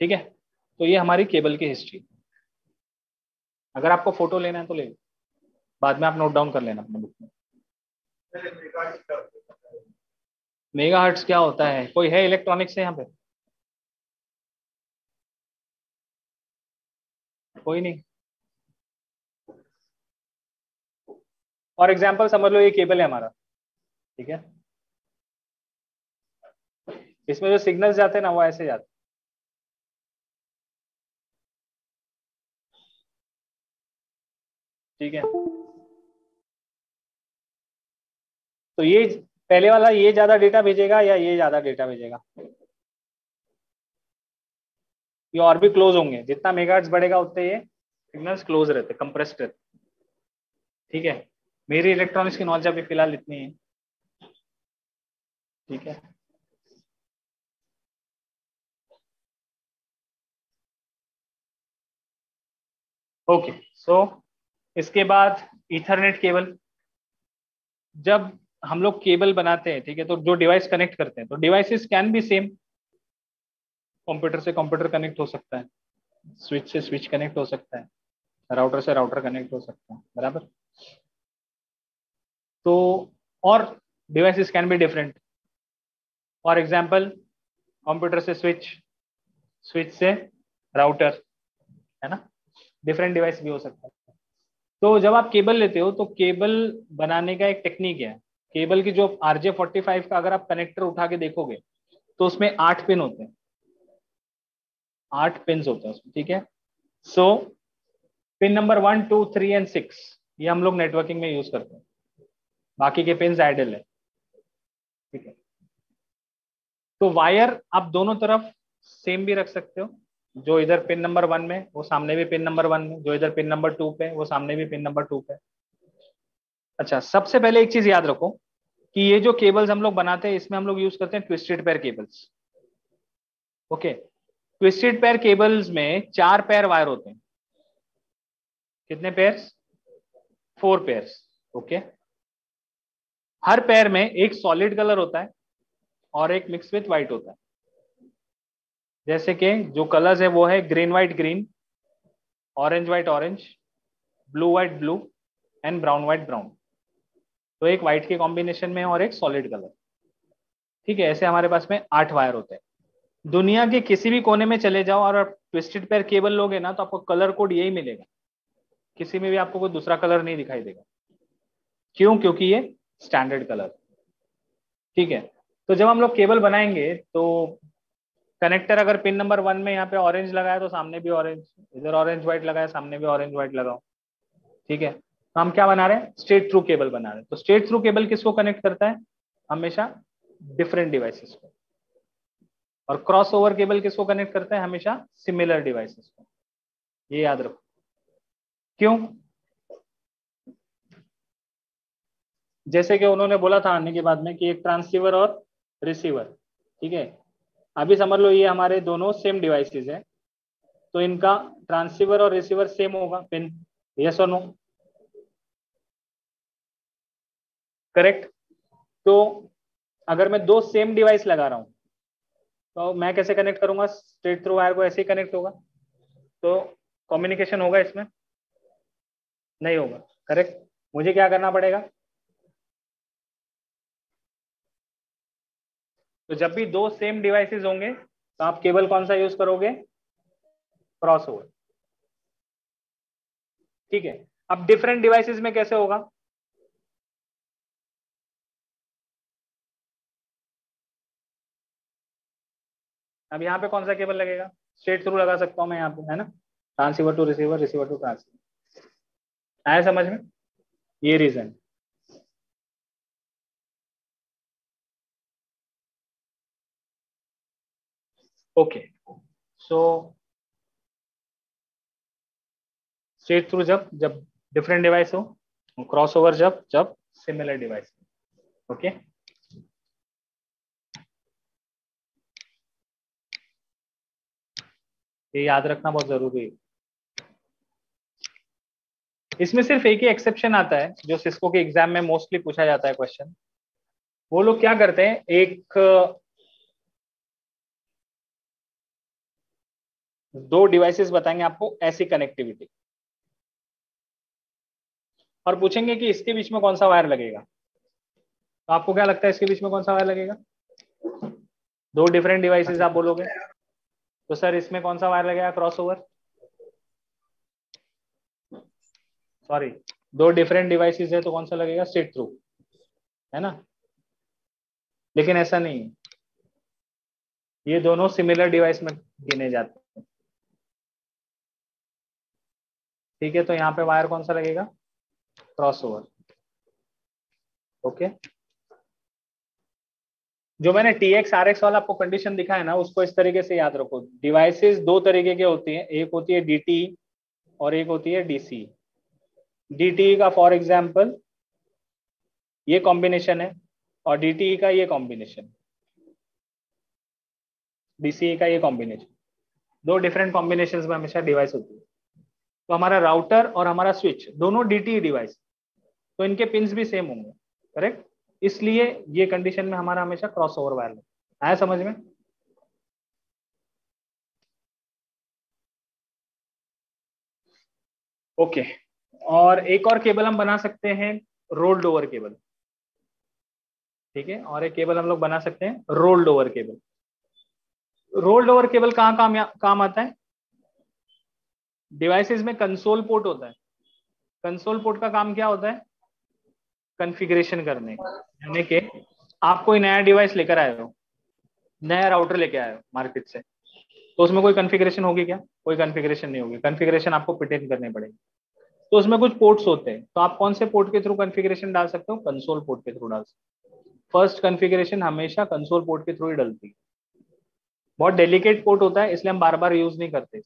ठीक है? तो ये हमारी केबल की हिस्ट्री। अगर आपको फ़ोटो लेना है तो ले बाद में आप नोट डाउन कर लेना अपने बुक में। मेगा हर्ट्स क्या होता है? कोई है इलेक्ट्रॉनिक्स से यहाँ पे? कोई नहीं। फॉर एग्ज़ाम्पल समझ लो, ये केबल है हमारा। ठीक है? इसमें जो सिग्नल्स जाते हैं ना, वो ऐसे जाते ठीक है? तो ये पहले वाला ये ज़्यादा डेटा भेजेगा या ये ज़्यादा डेटा भेजेगा? ये और भी क्लोज होंगे। जितना मेगाहर्ट्ज बढ़ेगा, उतने ये सिग्नल्स क्लोज रहते कंप्रेस्ड रहते। ठीक है? मेरी इलेक्ट्रॉनिक्स की नॉलेज अभी फ़िलहाल इतनी है। ठीक है? ओके सो इसके बाद इथरनेट केबल जब हम लोग केबल बनाते हैं, ठीक है तो जो डिवाइस कनेक्ट करते हैं तो devices can be same computer से कंप्यूटर कनेक्ट हो सकता है स्विच से स्विच कनेक्ट हो सकता है राउटर से राउटर कनेक्ट हो सकता है, बराबर? तो और devices can be different for example computer से स्विच स्विच से राउटर है ना? डिफरेंट डिवाइस भी हो सकता है। तो जब आप केबल लेते हो तो केबल बनाने का एक टेक्निक है। केबल की जो आरजे फोर्टी फाइव का अगर आप कनेक्टर उठा के देखोगे तो उसमें आठ पिन होते हैं। आठ पिन होते हैं उसमें, ठीक है? So pin number one two three and six ये हम लोग नेटवर्किंग में यूज़ करते हैं। बाकी के पिन आइडल है। ठीक है? तो वायर आप दोनों तरफ़ सेम भी रख सकते हो। जो इधर पिन नंबर वन में, वो सामने भी पिन नंबर वन में, जो इधर पिन नंबर टू पे, वो सामने भी पिन नंबर टू पे। अच्छा सबसे पहले एक चीज़ याद रखो कि ये जो केबल्स हम लोग बनाते हैं, इसमें हम लोग यूज़ करते हैं twisted pair cables okay twisted pair cables में चार पेयर वायर होते हैं। कितने पेयर्स फोर पेयर्स ओके हर पेयर में एक सॉलिड कलर होता है और एक मिक्स विथ व्हाइट होता है। जैसे कि जो कलर्स है वो है green white green orange white orange blue white blue and brown white brown तो एक व्हाइट के कॉम्बिनेशन में और एक सॉलिड कलर ठीक है, ऐसे हमारे पास में आठ वायर होते हैं। दुनिया के किसी भी कोने में चले जाओ और आप ट्विस्टेड पेयर केबल लोगे ना तो आपको कलर कोड यही मिलेगा। किसी में भी आपको कोई दूसरा कलर नहीं दिखाई देगा। क्यों? क्योंकि ये स्टैंडर्ड कलर ठीक है तो जब हम लोग केबल बनाएँगे तो कनेक्टर अगर पिन नंबर वन में यहाँ पे ऑरेंज लगाया तो सामने भी ऑरेंज इधर ऑरेंज व्हाइट लगाया, सामने भी ऑरेंज व्हाइट लगाओ ठीक है? तो हम क्या बना रहे हैं? स्ट्रेट थ्रू केबल बना रहे हैं। तो स्ट्रेट थ्रू केबल किसको कनेक्ट करता है? हमेशा डिफरेंट डिवाइसेस को। और क्रॉस ओवर केबल किसको कनेक्ट करता है? हमेशा सिमिलर डिवाइसेस को। ये याद रखो। क्यों? जैसे कि उन्होंने बोला था आने के बाद में कि एक ट्रांसीवर और रिसीवर ठीक है? अभी समझ लो ये हमारे दोनों सेम डिवाइसेस हैं। तो इनका ट्रांसीवर और रिसीवर सेम होगा। पिन यस और नो करेक्ट तो अगर मैं दो सेम डिवाइस लगा रहा हूँ तो मैं कैसे कनेक्ट करूँगा? स्ट्रेट थ्रू वायर को ऐसे ही कनेक्ट होगा। तो कम्युनिकेशन होगा इसमें? नहीं होगा। करेक्ट मुझे क्या करना पड़ेगा? तो जब भी दो सेम डिवाइसेस होंगे तो आप केबल कौन सा यूज़ करोगे? क्रॉस ओवर ठीक है? अब डिफरेंट डिवाइसेस में कैसे होगा? अब यहाँ पे कौन सा केबल लगेगा? स्ट्रेट थ्रू लगा सकता हूँ मैं यहाँ पे, है ना? Transceiver to receiver receiver to transceiver आया समझ में? ये reason okay so straight through जब जब डिफरेंट डिवाइस हो क्रॉस ओवर जब जब सिमिलर डिवाइस ओके ये याद रखना बहुत ज़रूरी है। इसमें सिर्फ़ एक ही एक्सेप्शन आता है, जो सिस्को के एग्ज़ाम में मोस्टली पूछा जाता है क्वेश्चन वो लोग क्या करते हैं, एक दो डिवाइसेस बताएँगे आपको, ऐसी कनेक्टिविटी और पूछेंगे कि इसके बीच में कौन सा वायर लगेगा। तो आपको क्या लगता है इसके बीच में कौन सा वायर लगेगा? दो डिफरेंट डिवाइसेस आप बोलोगे। तो सर, इसमें कौन सा वायर लगेगा क्रॉस ओवर सॉरी दो डिफरेंट डिवाइसेस है तो कौन सा लगेगा? स्ट्रेट थ्रू है ना? लेकिन ऐसा नहीं है। ये दोनों सिमिलर डिवाइस में गिने जाते हैं। ठीक है तो यहाँ पे वायर कौन सा लगेगा? क्रॉस ओवर ओके जो मैंने टी एक्स आर एक्स वाला आपको कंडीशन दिखाया ना, उसको इस तरीके से याद रखो। डिवाइसेस दो तरीके के होती हैं, एक होती है डीटी और एक होती है डीसी डी का फॉर एग्ज़ाम्पल ये कॉम्बिनेशन है और डी का ये कॉम्बिनेशन डीसीए का ये कॉम्बिनेशन दो डिफरेंट कॉम्बिनेशन में हमेशा डिवाइस होती है। तो हमारा राउटर और हमारा स्विच दोनों डी डिवाइस तो इनके पिंस भी सेम होंगे करेक्ट इसलिए ये कंडीशन में हमारा हमेशा क्रॉस ओवर वायर आया समझ में? ओके और एक और केबल हम बना सकते हैं रोल्ड ओवर केबल ठीक है, और एक केबल हम लोग बना सकते हैं rolled over cable rolled over cable कहाँ काम काम आता है? डिवाइसेस में कंसोल पोर्ट होता है। कंसोल पोर्ट का काम क्या होता है? कॉन्फ़िगरेशन करने यानी कि आप कोई नया डिवाइस लेकर आए हो, नया राउटर लेके आए हो मार्केट से तो उसमें कोई कॉन्फ़िगरेशन होगी क्या? कोई कॉन्फ़िगरेशन नहीं होगी। कॉन्फ़िगरेशन आपको पिटेन करने पड़ेगी। तो उसमें कुछ पोर्ट्स होते हैं। तो आप कौन से पोर्ट के थ्रू कॉन्फ़िगरेशन डाल सकते हो? कंसोल पोर्ट के थ्रू डाल सकते हो। फ़र्स्ट कॉन्फ़िगरेशन हमेशा कंसोल पोर्ट के थ्रू ही डलती है। बहुत डेलिकेट पोर्ट होता है, इसलिए हम बार बार यूज़ नहीं करते।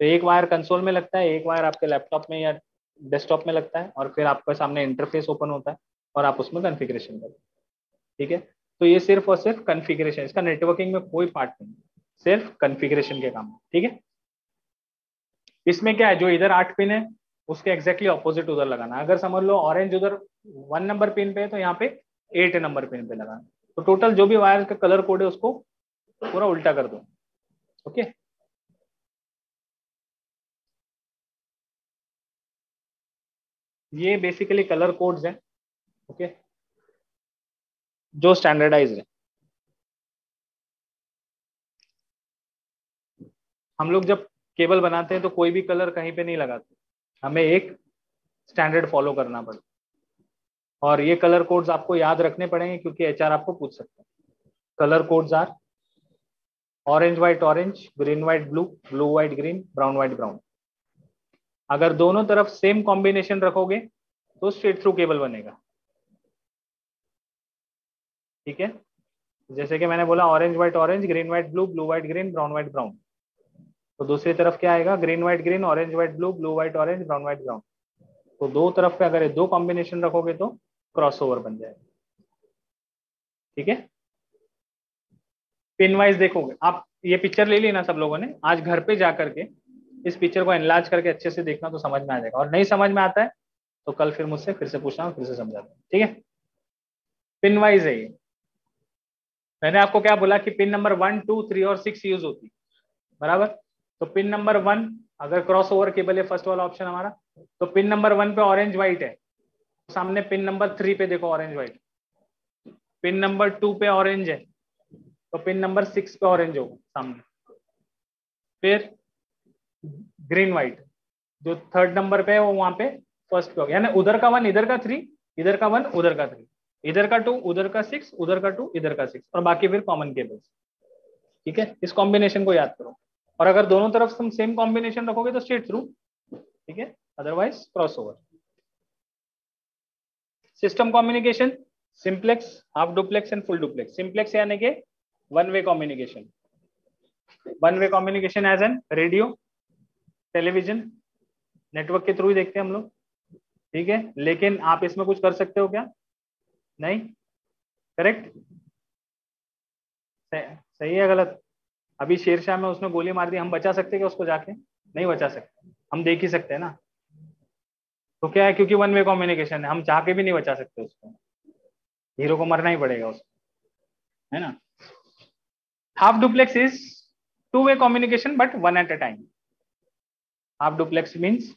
तो एक वायर कंसोल में लगता है, एक वायर आपके लैपटॉप में या डेस्कटॉप में लगता है और फिर आपके सामने इंटरफेस ओपन होता है और आप उसमें कन्फिग्रेशन करते हैं ठीक है? तो ये सिर्फ़ और सिर्फ़ कॉन्फ़िगरेशन इसका नेटवर्किंग में कोई पार्ट नहीं सिर्फ़ कन्फिग्रेशन के काम ठीक है? इसमें क्या है? जो इधर आठ पिन है, उसके एग्जैक्टली ऑपोजिट उधर लगाना अगर समझ लो ऑरेंज उधर वन नंबर पिन पे है तो यहाँ पे एट नंबर पिन पे लगाना तो टोटल जो भी वायर का कलर कोड है, उसको पूरा उल्टा कर दो। ओके ये बेसिकली कलर कोड्स हैं ओके जो स्टैंडर्डाइज है। हम लोग जब केबल बनाते हैं तो कोई भी कलर कहीं पे नहीं लगाते। हमें एक स्टैंडर्ड फॉलो करना पड़ता और ये कलर कोड्स आपको याद रखने पड़ेंगे क्योंकि एचआर आपको पूछ सकते हैं। Colour codes are orange white orange green white blue blue white green brown white brown अगर दोनों तरफ़ सेम कॉम्बिनेशन रखोगे तो स्ट्रेट थ्रू केबल बनेगा। ठीक है? जैसे कि मैंने बोला orange white orange green white blue blue white green brown white brown तो दूसरी तरफ़ क्या आएगा? Green white green orange white blue blue white orange brown white brown तो दो तरफ़ पे अगर दो कॉम्बिनेशन रखोगे तो क्रॉस ओवर बन जाएगा। ठीक है? पिन वाइज देखोगे। आप ये पिक्चर ले ली ना सब लोगों ने? आज घर पे जा करके इस पिक्चर को एनलार्ज करके अच्छे से देखना तो समझ में आ जाएगा। और नहीं समझ में आता है तो कल फिर मुझसे फिर से पूछना, फिर से समझा दूँ ठीक है? पिन वाइज है ये। मैंने आपको क्या बोला कि pin number one two three और सिक्स यूज़ होती। बराबर? तो पिन नंबर वन अगर क्रॉस ओवर केबल है फ़र्स्ट वाला ऑप्शन हमारा तो पिन नंबर वन पे ऑरेंज व्हाइट है। सामने पिन नंबर थ्री पे देखो orange white pin number two पे ऑरेंज है तो पिन नंबर सिक्स पे ऑरेंज होगा सामने। फिर ग्रीन व्हाइट जो थर्ड नंबर पे है वो वहाँ पे फ़र्स्ट पे होगा यानी उधर का वन इधर का थ्री इधर का वन उधर का थ्री इधर का टू उधर का सिक्स उधर का टू इधर का सिक्स और बाकी फिर कॉमन केबल्स ठीक है? इस कॉम्बिनेशन को याद करो। और अगर दोनों तरफ़ तुम सेम कॉम्बिनेशन रखोगे तो स्ट्रेट थ्रू ठीक है? Otherwise cross over system communication simplex half duplex and full duplex simplex यानी कि one way communication one way communication as an radio television network के थ्रू ही देखते हैं हम लोग। ठीक है? लेकिन आप इसमें कुछ कर सकते हो क्या? नहीं? करेक्ट? सही है, गलत। अभी शेरशाह में उसने गोली मार दी, हम बचा सकते क्या उसको जाके? नहीं बचा सकते। हम देख ही सकते हैं ना। तो क्या है? क्योंकि वन वे कम्युनिकेशन है। हम चाह के भी नहीं बचा सकते उसको। हीरो को मरना ही पड़ेगा उसको। है ना? Half duplex is two way communication but one at a time half duplex means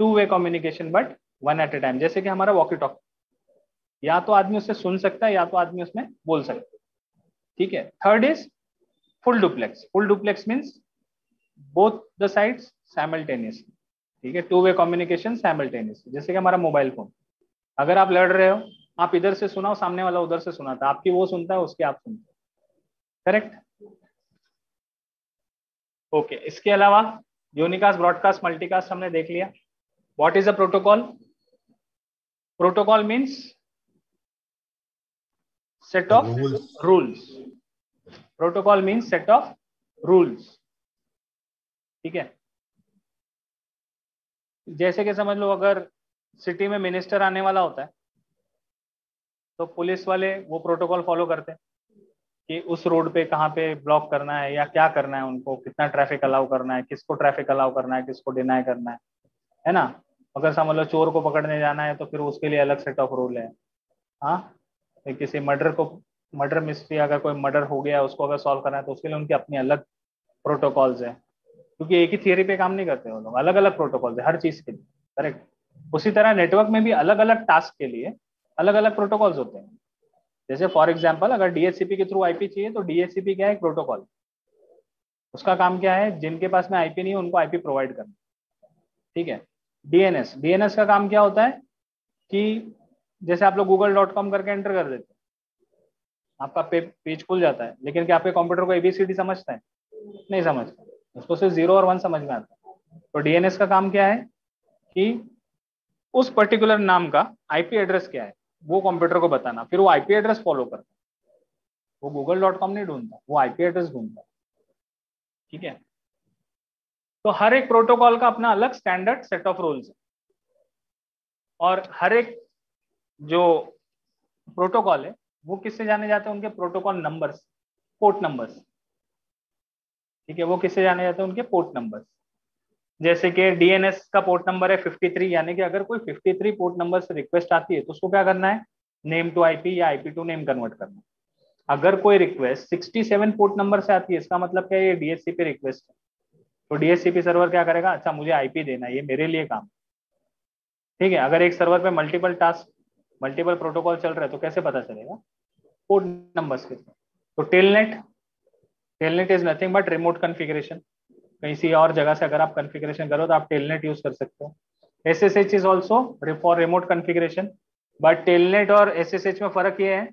two way communication but one at a time जैसे कि हमारा वॉकी टॉक या तो आदमी उससे सुन सकता है, या तो आदमी उसमें बोल सकता है। ठीक है? Third is full duplex full duplex means both the sides simultaneous ठीक है? टू वे कम्युनिकेशन सैमल्टेनियस जैसे कि हमारा मोबाइल फ़ोन अगर आप लड़ रहे हो, आप इधर से सुनाओ, सामने वाला उधर से सुना था आपकी वो सुनता है, उसकी आप सुनते करेक्ट ओके इसके अलावा यूनिकास्ट ब्रॉडकास्ट मल्टीकास्ट हमने देख लिया। What is a protocol protocol means set of rules protocol means set of rules ठीक है? जैसे कि समझ लो अगर सिटी में मिनिस्टर आने वाला होता है तो पुलिस वाले वो प्रोटोकॉल फॉलो करते हैं। कि उस रोड पे कहाँ पे ब्लॉक करना है या क्या करना है उनको, कितना ट्रैफ़िक अलाउ करना है, किसको ट्रैफ़िक अलाउ करना है, किसको डिनाई करना है है ना? अगर समझ लो चोर को पकड़ने जाना है तो फिर उसके लिए अलग सेट ऑफ़ रूल है। हाँ? किसी मर्डर को मर्डर मिस्ट्री अगर कोई मर्डर हो गया, उसको अगर सॉल्व करना है तो उसके लिए उनकी अपनी अलग प्रोटोकॉल्स है। क्योंकि एक ही थियरी पे काम नहीं करते वो लोग अलग अलग प्रोटोकॉल्स है, हर चीज़ के लिए करेक्ट उसी तरह नेटवर्क में भी अलग अलग टास्क के लिए अलग अलग प्रोटोकॉल्स होते हैं। जैसे फॉर एग्ज़ाम्पल अगर डीएससीपी के थ्रू आईपी चाहिए तो डीएससीपी क्या है? प्रोटोकॉल उसका काम क्या है? जिनके पास में आईपी नहीं है उनको आईपी प्रोवाइड करना ठीक है? डीएनएस डीएनएस का काम क्या होता है? कि जैसे आप लोग गूगल डॉट कॉम करके एंटर कर देते हैं। आपका पे, पेज खुल जाता है लेकिन क्या आपके कंप्यूटर को एबीसीडी समझता है? नहीं समझता। उसको सिर्फ़ ज़ीरो और वन समझ में आता है। तो डीएनएस का काम क्या है? कि उस पर्टिकुलर नाम का आईपी एड्रेस क्या है? वो कंप्यूटर को बताना। फिर वो आईपी एड्रेस फॉलो करता वो गूगल डॉट कॉम नहीं ढूंढता, वो आईपी एड्रेस ढूंढता ठीक है? तो हर एक प्रोटोकॉल का अपना अलग स्टैंडर्ड सेट ऑफ़ रूल्स है। और हर एक जो प्रोटोकॉल है, वो किससे जाने जाते हैं? उनके प्रोटोकॉल नंबर्स पोर्ट नंबर्स ठीक है? वो किससे जाने जाते हैं? उनके पोर्ट नंबर्स जैसे कि डीएनएस का पोर्ट नंबर है 53 यानी कि अगर कोई 53 पोर्ट नंबर से रिक्वेस्ट आती है तो उसको क्या करना है? नेम टू आईपी या आईपी टू नेम कन्वर्ट करना अगर कोई रिक्वेस्ट 67 पोर्ट नंबर से आती है, इसका मतलब क्या है? ये डीएससीपी रिक्वेस्ट है। तो डीएससीपी सर्वर क्या करेगा? अच्छा मुझे आईपी देना है, ये मेरे लिए काम ठीक है, अगर एक सर्वर पे मल्टीपल टास्क मल्टीपल प्रोटोकॉल चल रहा है तो कैसे पता चलेगा? पोर्ट नंबर्स के तो telnet telnet is nothing but remote configuration कहीं सी और जगह से अगर आप कॉन्फ़िगरेशन करो तो आप टेलनेट यूज़ कर सकते हो। S S H is also for remote configuration but telnet और एस एस एच में फ़र्क ये है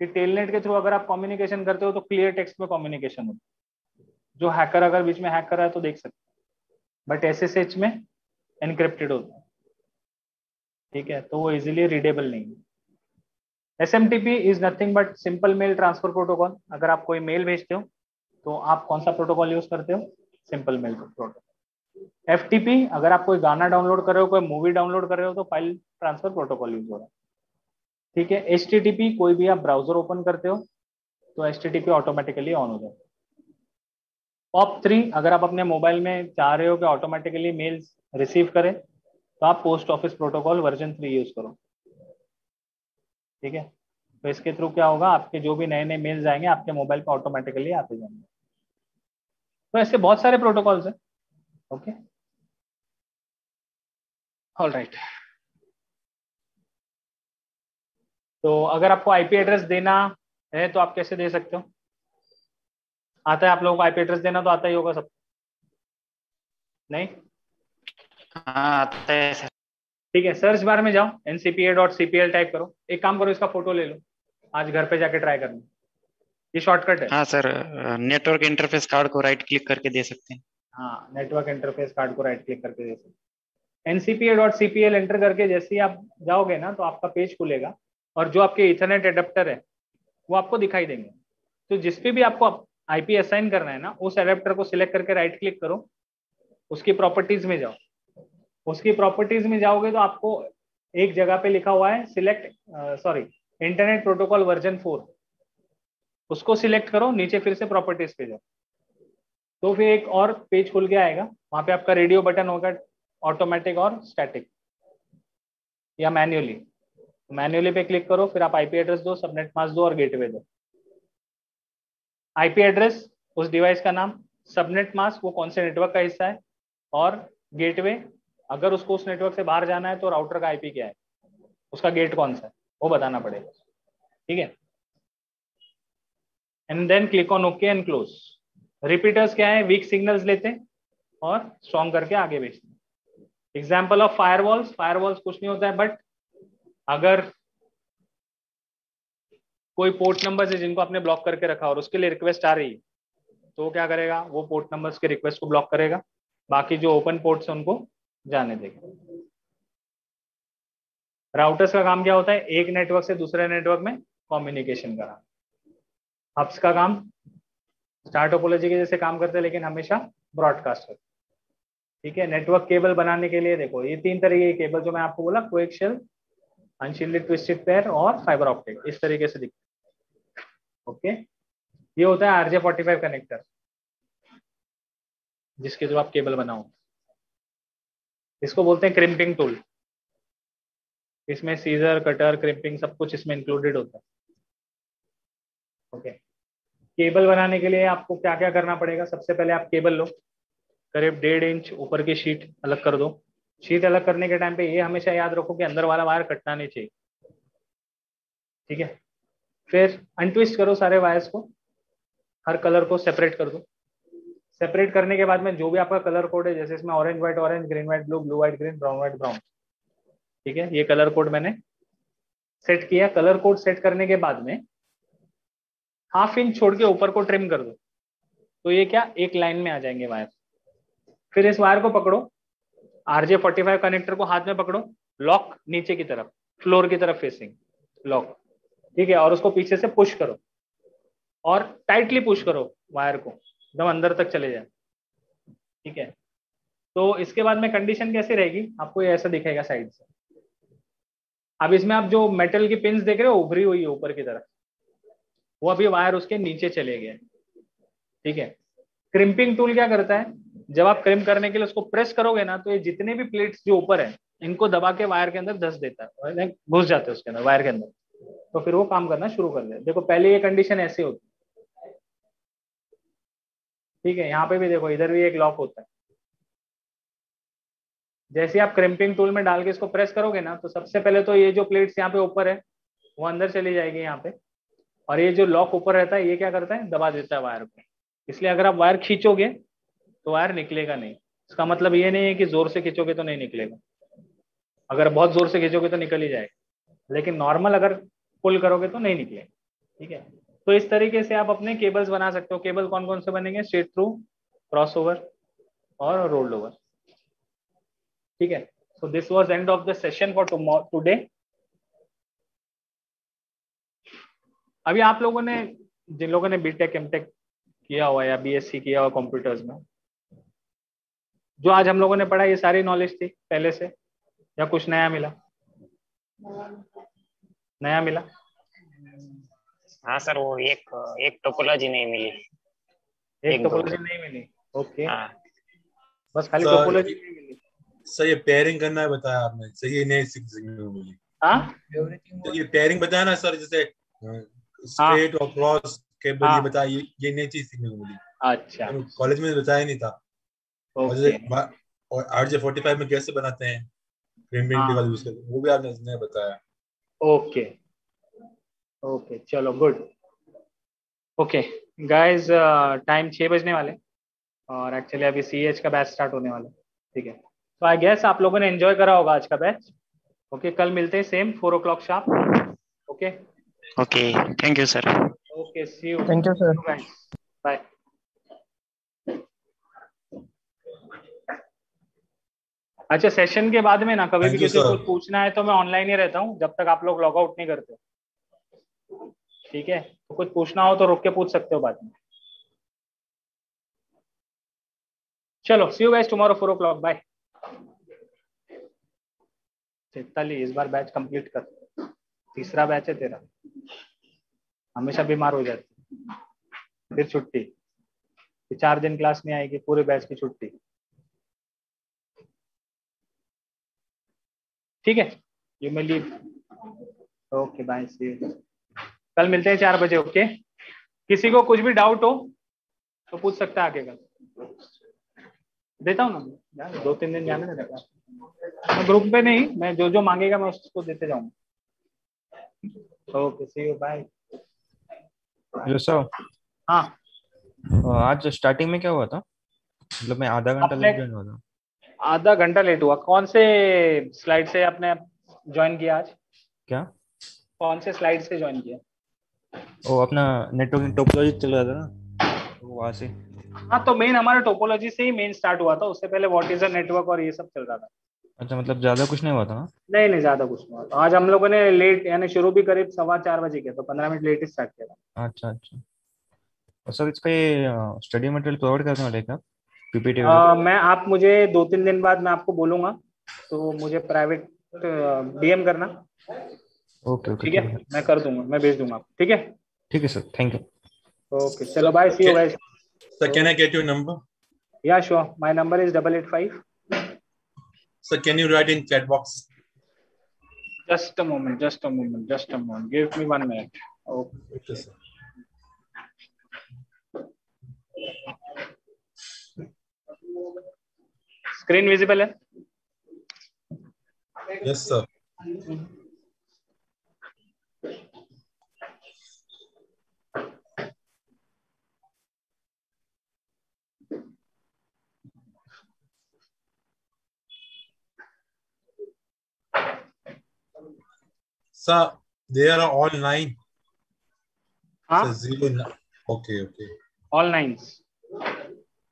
कि टेलनेट के थ्रू अगर आप कम्युनिकेशन करते हो तो क्लियर टेक्स्ट में कम्युनिकेशन होता है। जो हैकर अगर बीच में हैक कर रहा है तो देख सकते बट एस एस एच में एनक्रिप्टेड होता है। ठीक है तो वो इजिली रीडेबल नहीं है। S M T P is nothing but simple mail transfer protocol अगर आप कोई मेल भेजते हो तो आप कौन सा प्रोटोकॉल यूज़ करते हो? सिंपल मेल प्रोटोकॉल एफ़ अगर आप कोई गाना डाउनलोड कर रहे हो, कोई मूवी डाउनलोड कर रहे हो तो फ़ाइल ट्रांसफ़र प्रोटोकॉल यूज़ हो रहा है। ठीक है? एच कोई भी आप ब्राउज़र ओपन करते हो तो एच ऑटोमेटिकली ऑन हो जाए ऑप थ्री अगर आप अपने मोबाइल में चाह रहे हो कि ऑटोमेटिकली मेल्स रिसीव करें तो आप post office protocol version three use करो। ठीक है? तो इसके थ्रू क्या होगा? आपके जो भी नए नए मेल्स आएँगे, आपके मोबाइल पर ऑटोमेटिकली आते जाएँगे। तो ऐसे बहुत सारे प्रोटोकॉल्स हैं। ओके ऑल राइट तो अगर आपको आईपी एड्रेस देना है तो आप कैसे दे सकते हो? आता है आप लोगों को आईपी एड्रेस देना तो आता ही होगा सब। नहीं? हाँ आता है सर। ठीक है सर्च बार में जाओ एनसीपीए डॉट सीपीएल टाइप करो। एक काम करो इसका फ़ोटो ले लो। आज घर पे जाके ट्राई करना ये शॉर्टकट है। हाँ सर नेटवर्क इंटरफेस कार्ड को राइट क्लिक करके दे सकते हैं। हाँ नेटवर्क इंटरफेस कार्ड को राइट क्लिक करके दे सकते हैं। एनसीपीए डॉट सीपीएल एंटर करके जैसे ही आप जाओगे ना तो आपका पेज खुलेगा और जो आपके इथरनेट एडेप्टर है वो आपको दिखाई देंगे। तो जिस पे भी आपको आईपी असाइन करना है ना उस एडेप्टर को सिलेक्ट करके राइट क्लिक करो। उसकी प्रॉपर्टीज़ में जाओ। उसकी प्रॉपर्टीज़ में जाओगे तो आपको एक जगह पे लिखा हुआ है select sorry internet protocol version four उसको सिलेक्ट करो, नीचे फिर से प्रॉपर्टीज़ पे जाओ। तो फिर एक और पेज खुल के आएगा, वहाँ पे आपका रेडियो बटन होगा ऑटोमेटिक और स्टैटिक या मैन्युअली मैन्युअली पे क्लिक करो, फिर आप आईपी एड्रेस दो सबनेट मास्क दो और गेटवे दो। आईपी एड्रेस उस डिवाइस का नाम सबनेट मास्क वो कौन से नेटवर्क का हिस्सा है, और गेटवे अगर उसको उस नेटवर्क से बाहर जाना है तो राउटर का आईपी क्या है, उसका गेट कौन सा है, वो बताना पड़ेगा। ठीक है? And then click on okay and close repeaters क्या है? वीक सिग्नल्स लेते हैं और स्ट्रॉन्ग करके आगे भेजते हैं। एग्ज़ाम्पल ऑफ़ फायरवॉल्स फायरवॉल्स कुछ नहीं होता है बट अगर कोई पोर्ट नंबर है जिनको आपने ब्लॉक करके रखा और उसके लिए रिक्वेस्ट आ रही है तो क्या करेगा? वो पोर्ट नंबर्स के रिक्वेस्ट को ब्लॉक करेगा। बाकी जो ओपन पोर्ट्स है उनको जाने देगा। राउटर्स का काम क्या होता है? एक नेटवर्क से दूसरे नेटवर्क में कम्युनिकेशन का हब्स का काम स्टार टोपोलॉजी के जैसे काम करते हैं, लेकिन हमेशा ब्रॉडकास्ट करते ठीक है? नेटवर्क केबल बनाने के लिए देखो, ये तीन तरीके के केबल जो मैं आपको बोला कोएक्शियल अनशील्डेड ट्विस्टेड पेयर और फाइबर ऑप्टिक इस तरीके से दिखते ओके ये होता है आरजे फोर्टी फाइव कनेक्टर जिसके जो आप केबल बनाओ। इसको बोलते हैं क्रिम्पिंग टूल इसमें सीजर कटर क्रिम्पिंग सब कुछ इसमें इंक्लूडेड होता है। ओके केबल बनाने के लिए आपको क्या क्या करना पड़ेगा? सबसे पहले आप केबल लो। करीब डेढ़ इंच ऊपर की शीट अलग कर दो। शीट अलग करने के टाइम पे ये हमेशा याद रखो कि अंदर वाला वायर कटना नहीं चाहिए। ठीक है? फिर अनट्विस्ट करो सारे वायर्स को। हर कलर को सेपरेट कर दो। सेपरेट करने के बाद में जो भी आपका कलर कोड है, जैसे इसमें orange white orange green white blue blue white green brown white brown ठीक है? ये कलर कोड मैंने सेट किया। कलर कोड सेट करने के बाद में हाफ़ इंच छोड़ के ऊपर को ट्रिम कर दो। तो ये क्या, एक लाइन में आ जाएँगे वायर फिर इस वायर को पकड़ो। आरजे फोर्टी फाइव कनेक्टर को हाथ में पकड़ो। लॉक नीचे की तरफ़ फ्लोर की तरफ़ फेसिंग लॉक ठीक है, और उसको पीछे से पुश करो। और टाइटली पुश करो वायर को। एकदम अंदर तक चले जाए। ठीक है? तो इसके बाद में कंडीशन कैसी रहेगी? आपको ये ऐसा दिखेगा साइड से। अब इसमें आप जो मेटल की पिंस देख रहे हो, उभरी हुई है ऊपर की तरफ़। वो अभी वायर उसके नीचे चले गए। ठीक है? क्रिम्पिंग टूल क्या करता है? जब आप क्रिम करने के लिए उसको प्रेस करोगे ना तो ये जितने भी प्लेट्स जो ऊपर है, इनको दबा के वायर के अंदर धस देता है। घुस जाते हैं उसके अंदर, वायर के अंदर। तो फिर वो काम करना शुरू कर दे देखो, पहले ये कंडीशन ऐसी होती ठीक है? यहाँ पे भी देखो, इधर भी एक लॉक होता है। जैसे आप क्रिम्पिंग टूल में डाल के इसको प्रेस करोगे ना तो सबसे पहले तो ये जो प्लेट्स यहाँ पे ऊपर है, वो अंदर चली जाएगी यहाँ पे। और ये जो लॉक ऊपर रहता है, ये क्या करता है? दबा देता है वायर को। इसलिए अगर आप वायर खींचोगे तो वायर निकलेगा नहीं। इसका मतलब ये नहीं है कि ज़ोर से खींचोगे तो नहीं निकलेगा। अगर बहुत ज़ोर से खींचोगे तो निकल ही जाएगा। लेकिन नॉर्मल अगर पुल करोगे तो नहीं निकलेगा। ठीक है? तो इस तरीके से आप अपने केबल्स बना सकते हो। केबल कौन कौन से बनेंगे? स्ट्रेट थ्रू क्रॉस ओवर और रोल्ड ओवर ठीक है? So this was end of the session for today अभी आप लोगों ने जिन लोगों ने बीटेक एमटेक किया हुआ या बीएससी किया हुआ कंप्यूटर्स में जो आज हम लोगों ने पढ़ा ये सारी नॉलेज थी पहले से? या कुछ नया मिला? नया मिला? हाँ सर वो एक एक टोपोलॉजी नहीं मिली। एक एक टोपोलॉजी नहीं मिली? ओके हाँ। बस खाली टोपोलॉजी नहीं मिली। सर ये पेयरिंग करना है बताया आपने। सर ये नहीं सीख सीखने को मिली। हाँ? तो ये पेयरिंग बताया ना सर जैसे स्ट्रेट और क्रॉस केबल हाँ। ये बताया ये नई चीज़ सीखने को मिली। अच्छा। कॉलेज में बताया नहीं था। और जैसे ओके और आर फोर्टी फाइव में कैसे बनाते हैं? प्रिंटिंग हाँ। यूज़ करते वो भी आपने बताया। ओके। ओके चलो गुड ओके गाइस टाइम छः बजने वाले और एक्चुअली अभी सी एच का बैच स्टार्ट होने वाला है। ठीक है। तो आई गेस आप लोगों ने एंजॉय करा होगा आज का बैच ओके okay, कल मिलते हैं same four o'clock sharp okay okay thank you sir okay see you Thank you, sir. Bye अच्छा सेशन के बाद में ना कभी भी किसी को पूछना है तो मैं ऑनलाइन ही रहता हूँ जब तक आप लोग लॉग आउट नहीं करते। ठीक है? तो कुछ पूछना हो तो रुक के पूछ सकते हो बाद में। चलो see you guys tomorrow four o'clock bye Chetali इस बार बैच कंप्लीट कर। तीसरा बैच है तेरा। हमेशा बीमार हो जाती फिर छुट्टी। फिर चार दिन क्लास नहीं आएगी, पूरे बैच की छुट्टी। ठीक है? You may leave okay bye see कल मिलते हैं चार बजे ओके किसी को कुछ भी डाउट हो तो पूछ सकता है आगे कल देता हूँ ना? दो तीन दिन जाने देता ग्रुप पे नहीं, मैं जो जो मांगेगा मैं उसको देते जाऊँगा। Okay see you bye hello sir हाँ। आज स्टार्टिंग में क्या हुआ था? मतलब मैं आधा घंटा लेट ज्वाइन हुआ था। आधा घंटा लेट हुआ। कौन से स्लाइड से आपने ज्वाइन किया आज? क्या? कौन से स्लाइड से ज्वाइन किया? वो अपना नेटवर्किंग टोपोलॉजी चल रहा था ना तो वहाँ से। हाँ तो मेन हमारा टोपोलॉजी से ही मेन स्टार्ट हुआ था। उससे पहले व्हाट इज़ अ नेटवर्क और ये सब चल रहा था। अच्छा मतलब ज़्यादा कुछ नहीं हुआ था ना? नहीं नहीं ज़्यादा कुछ नहीं हुआ आज हम लोगों ने लेट यानी शुरू भी करीब सवा चार बजे किया तो पंद्रह मिनट लेट ही स्टार्ट किया था। अच्छा अच्छा। और सर इसका ये स्टडी मटेरियल प्रोवाइड करने वाले क्या पीपीटी मैं आप मुझे दो तीन दिन बाद मैं आपको बोलूँगा तो मुझे प्राइवेट डीएम करना। ओके ओके ठीक है? मैं कर दूँगा मैं भेज दूँगा आपको ठीक है? ठीक है सर थैंक यू ओके चलो bye see you guys Sir, can I get your number? Yeah sure my number is double eight five So can you write in chat box? Just a moment, just a moment, just a moment. Give me one minute. Okay. okay Screen visible? Yes, sir. Mm -hmm. Sir, they are all nine. हाँ Sir, zero. Okay, okay, all nines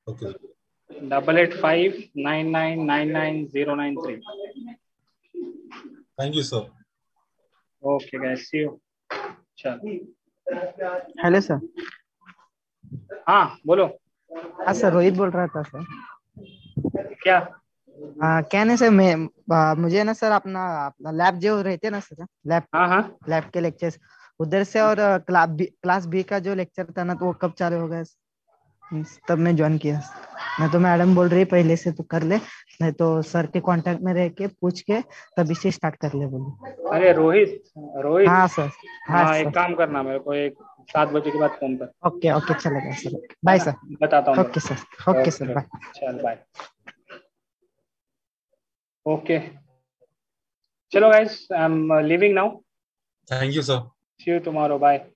okay. Double eight five nine nine nine nine zero nine three Thank you, sir. Okay guys see you चल hello sir हाँ बोलो हाँ sir Rohit बोल रहा था sir क्या? आ, क्या नहीं सर मैं आ, मुझे ना सर अपना अपना लैब जो रहते ना सर लैब हाँ हाँ। लैब के लेक्चर्स उधर से और क्लास बी क्लास बी का जो लेक्चर था ना तो वो कब चालू होगा मीन्स तब मैं ज्वाइन किया। मैं तो मैडम बोल रही पहले से तो कर ले नहीं तो सर के कांटेक्ट में रह के पूछ के तभी से स्टार्ट कर ले बोली। अरे रोहित रोहित। हाँ सर हाँ हाँ एक काम करना मेरे को एक सात बजे के बाद फ़ोन कर ओके ओके चलेगा सर बाय सर बताता हूँ okay sir okay sir bye चल bye Okay. Chalo guys, I'm uh, leaving now. Thank you, sir. See you tomorrow. Bye.